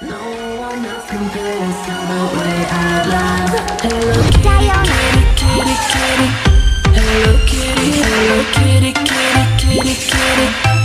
Hello kitty, hello kitty, kitty, kitty, kitty.